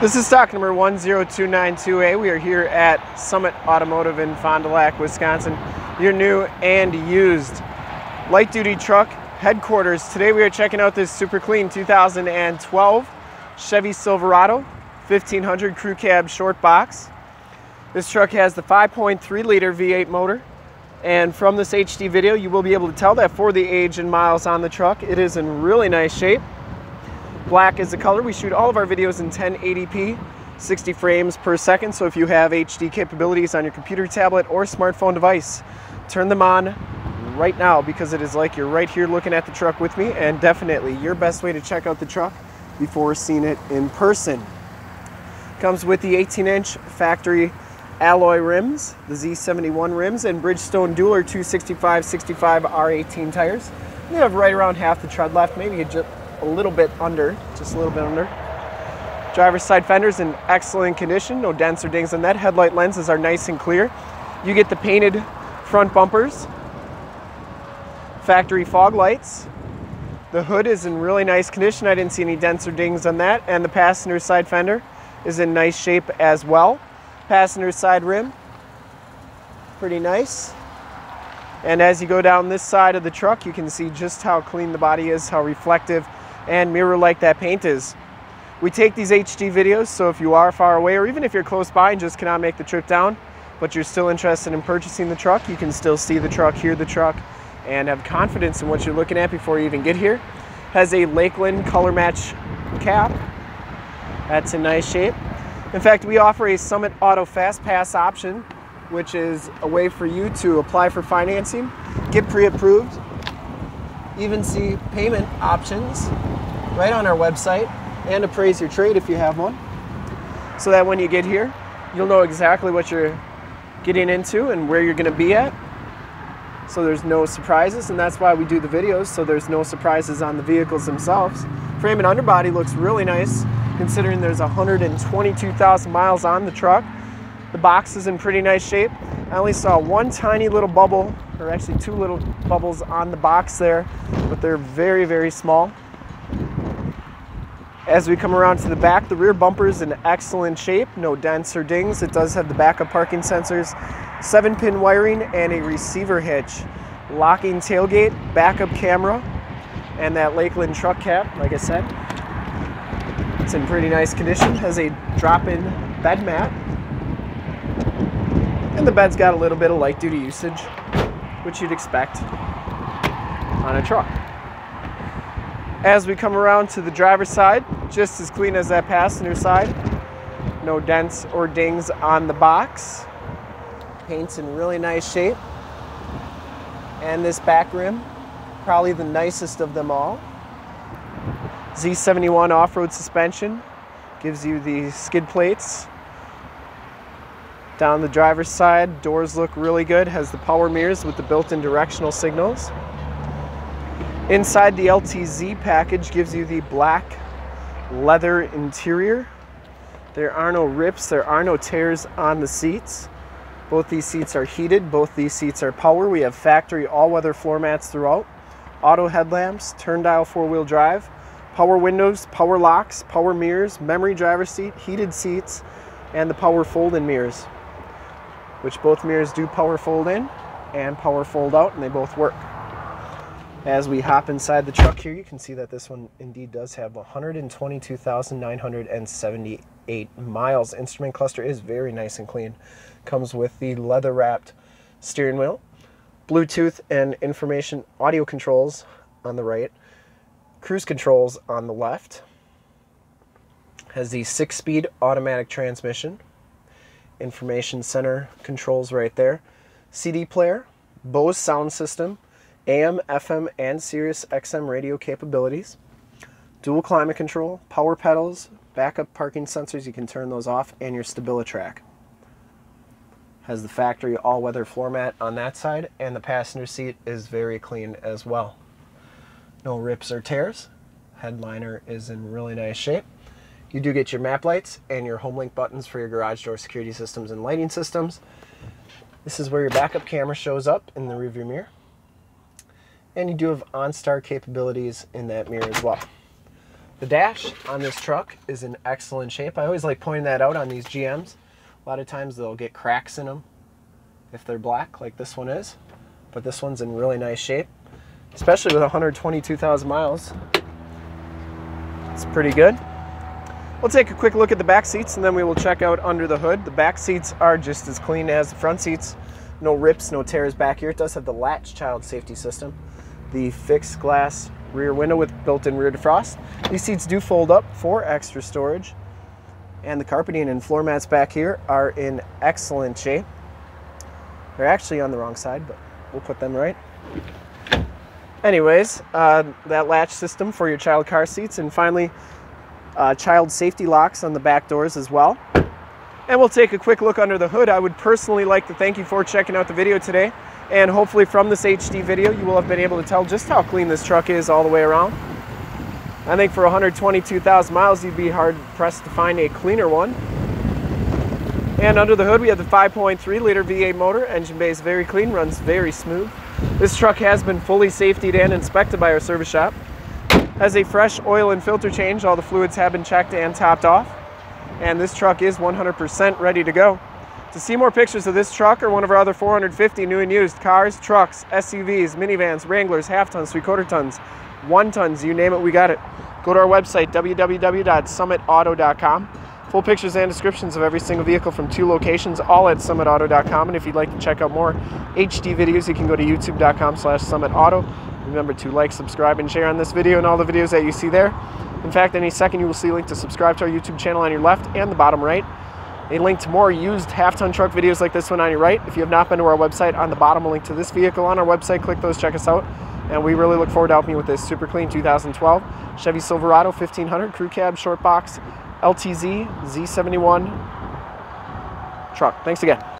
This is stock number 10292A. We are here at Summit Automotive in Fond du Lac, Wisconsin. Your new and used light duty truck headquarters. Today we are checking out this super clean 2012 Chevy Silverado 1500 crew cab short box. This truck has the 5.3 liter V8 motor. And from this HD video, you will be able to tell that for the age and miles on the truck, it is in really nice shape. Black is the color. We shoot all of our videos in 1080p, 60 frames per second. So if you have HD capabilities on your computer, tablet, or smartphone device, turn them on right now because it is like you're right here looking at the truck with me and definitely your best way to check out the truck before seeing it in person. Comes with the 18 inch factory alloy rims, the Z71 rims, and Bridgestone Dueler 265-65 R18 tires. They have right around half the tread left, maybe just a little bit under, just a little bit under. Driver's side fenders in excellent condition, no dents or dings on that. Headlight lenses are nice and clear. You get the painted front bumpers, factory fog lights. The hood is in really nice condition. I didn't see any dents or dings on that. And the passenger side fender is in nice shape as well. Passenger side rim, pretty nice. And as you go down this side of the truck, you can see just how clean the body is, how reflective and mirror-like that paint is. We take these HD videos, so if you are far away or even if you're close by and just cannot make the trip down, but you're still interested in purchasing the truck, you can still see the truck, hear the truck, and have confidence in what you're looking at before you even get here. Has a Lakeland color match cap. That's in nice shape. In fact, we offer a Summit Auto Fast Pass option, which is a way for you to apply for financing, get pre-approved, even see payment options right on our website and appraise your trade if you have one. So that when you get here, you'll know exactly what you're getting into and where you're going to be at. So there's no surprises, and that's why we do the videos, so there's no surprises on the vehicles themselves. Frame and underbody looks really nice, considering there's 122,000 miles on the truck. The box is in pretty nice shape. I only saw one tiny little bubble, or actually two little bubbles on the box there, but they're very, very small. As we come around to the back, the rear bumper is in excellent shape, no dents or dings. It does have the backup parking sensors, seven pin wiring, and a receiver hitch. Locking tailgate, backup camera, and that Lakeland truck cap, like I said. It's in pretty nice condition, has a drop-in bed mat. And the bed's got a little bit of light duty usage, which you'd expect on a truck. As we come around to the driver's side, just as clean as that passenger side. No dents or dings on the box. Paint's in really nice shape. And this back rim, probably the nicest of them all. Z71 off-road suspension gives you the skid plates. Down the driver's side, doors look really good. Has the power mirrors with the built-in directional signals. Inside the LTZ package gives you the black leather interior. There are no rips, there are no tears on the seats. Both these seats are heated, both these seats are power. We have factory all-weather floor mats throughout. Auto headlamps, turn dial four-wheel drive, power windows, power locks, power mirrors, memory driver seat, heated seats, and the power fold-in mirrors, which both mirrors do power fold in and power fold out, and they both work. As we hop inside the truck here, you can see that this one indeed does have 122,978 miles. Instrument cluster is very nice and clean. Comes with the leather wrapped steering wheel, Bluetooth and information audio controls on the right, cruise controls on the left. Has the six speed automatic transmission, information center controls right there, CD player, Bose sound system AM, FM, and Sirius XM radio capabilities, dual climate control, power pedals, backup parking sensors, you can turn those off, and your StabiliTrak. Has the factory all-weather floor mat on that side, and the passenger seat is very clean as well. No rips or tears. Headliner is in really nice shape. You do get your map lights and your home link buttons for your garage door security systems and lighting systems. This is where your backup camera shows up in the rearview mirror and you do have OnStar capabilities in that mirror as well. The dash on this truck is in excellent shape. I always like pointing that out on these GMs. A lot of times they'll get cracks in them if they're black, like this one is. But this one's in really nice shape, especially with 122,000 miles. It's pretty good. We'll take a quick look at the back seats and then we will check out under the hood. The back seats are just as clean as the front seats. No rips, no tears back here. It does have the latch child safety system. The fixed glass rear window with built-in rear defrost. These seats do fold up for extra storage. And the carpeting and floor mats back here are in excellent shape. They're actually on the wrong side, but we'll put them right. Anyways, uh, that latch system for your child car seats. And finally, uh, child safety locks on the back doors as well. And we'll take a quick look under the hood. I would personally like to thank you for checking out the video today. And hopefully from this HD video, you will have been able to tell just how clean this truck is all the way around. I think for 122,000 miles, you'd be hard pressed to find a cleaner one. And under the hood, we have the 5.3 liter V8 motor. Engine bay is very clean, runs very smooth. This truck has been fully safetied and inspected by our service shop. Has a fresh oil and filter change. All the fluids have been checked and topped off. And this truck is 100% ready to go. To see more pictures of this truck or one of our other 450 new and used cars, trucks, SUVs, minivans, Wranglers, half tons, three quarter tons, one tons, you name it, we got it. Go to our website, www.summitauto.com. Full pictures and descriptions of every single vehicle from two locations, all at summitauto.com. And if you'd like to check out more HD videos, you can go to youtube.com slash summitauto. Remember to like, subscribe, and share on this video and all the videos that you see there. In fact, any second you will see a link to subscribe to our YouTube channel on your left and the bottom right. A link to more used half-ton truck videos like this one on your right. If you have not been to our website, on the bottom, a link to this vehicle on our website. Click those, check us out. And we really look forward to helping you with this super clean 2012 Chevy Silverado 1500 Crew Cab Short Box LTZ Z71 truck. Thanks again.